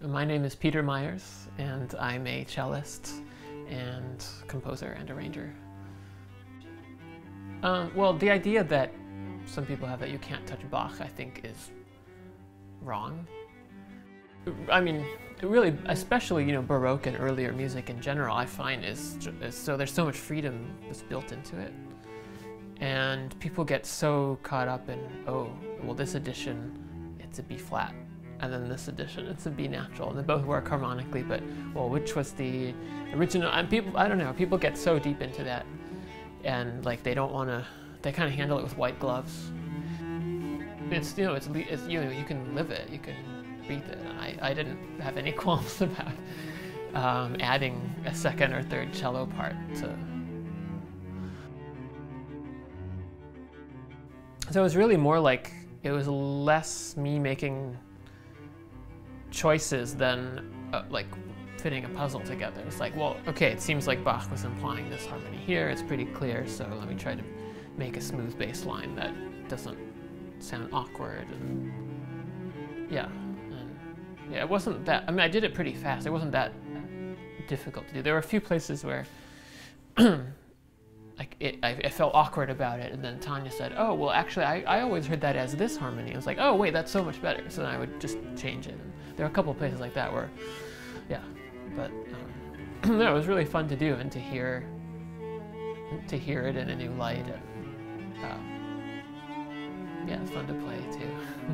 My name is Peter Myers, and I'm a cellist and composer and arranger. Um, well, the idea that some people have that you can't touch Bach, I think, is wrong. I mean, really, especially you know Baroque and earlier music in general, I find is, is so there's so much freedom that's built into it, and people get so caught up in oh, well, this edition, it's a B flat, and then this edition it's a B natural, and they both work harmonically. But well, which was the original? And people, I don't know. People get so deep into that, and like they don't want to. They kind of handle it with white gloves. It's you know it's, it's you know you can live it. You can breathe it. I I didn't have any qualms about um, adding a second or third cello part to. So it was really more like it was less me making choices than uh, like fitting a puzzle together. It's like, well, okay, it seems like Bach was implying this harmony here. It's pretty clear, so let me try to make a smooth bass line that doesn't sound awkward. And yeah, and yeah, it wasn't that. I mean, I did it pretty fast. It wasn't that difficult to do. There were a few places where. like it, I, I, felt awkward about it, and then Tanya said, "Oh, well, actually, I, I always heard that as this harmony." I was like, "Oh, wait, that's so much better." So then I would just change it. And there are a couple places like that where, yeah, but um, no, it was really fun to do and to hear, to hear it in a new light. And, uh, yeah, it's fun to play too.